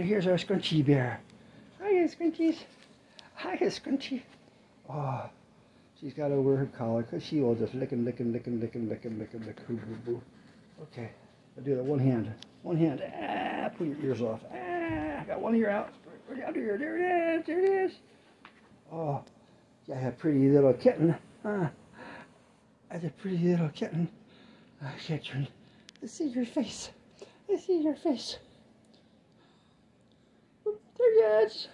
And here's our Scrunchie Bear. Hiya, Scrunchies. Hiya, Scrunchie. Oh, she's got over her collar because she will just lick and lick and lick and lick and lick and lick and lick. Boo, boo, boo. Okay, I'll do that one hand. One hand. Ah, pull your ears off. Ah, got one ear out. Right down here. There it is. There it is. Oh, yeah, a pretty little kitten. Huh? That's a pretty little kitten. I can't turn. Let's see your face. Let's see your face. Is.